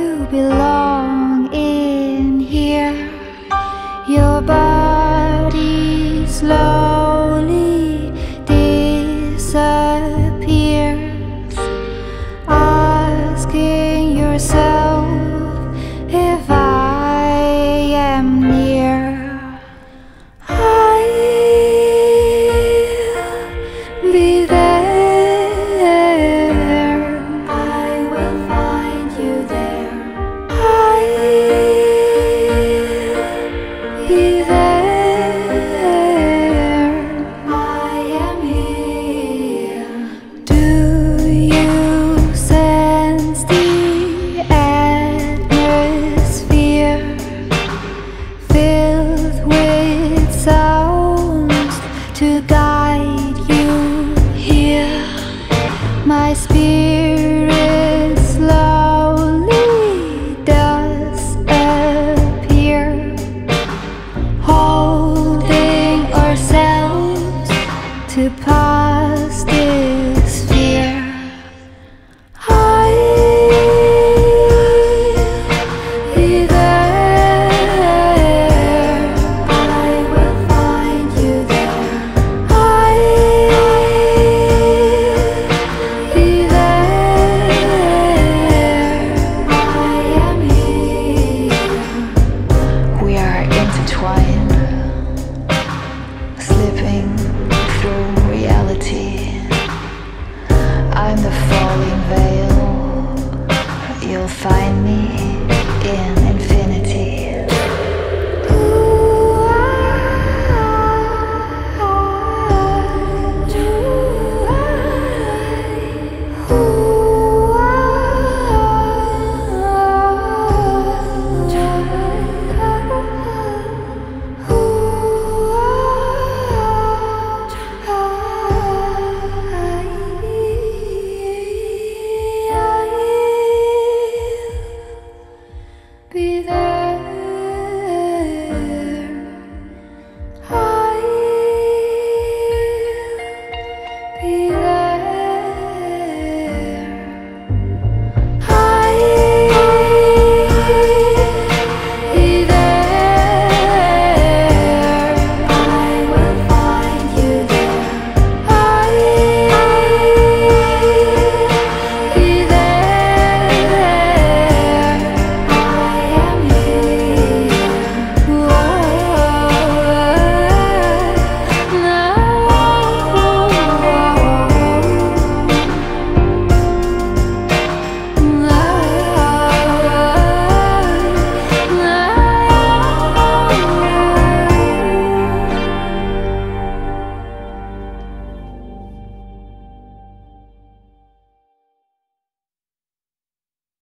you belong in here. Your body's low. my speed. you'll find me in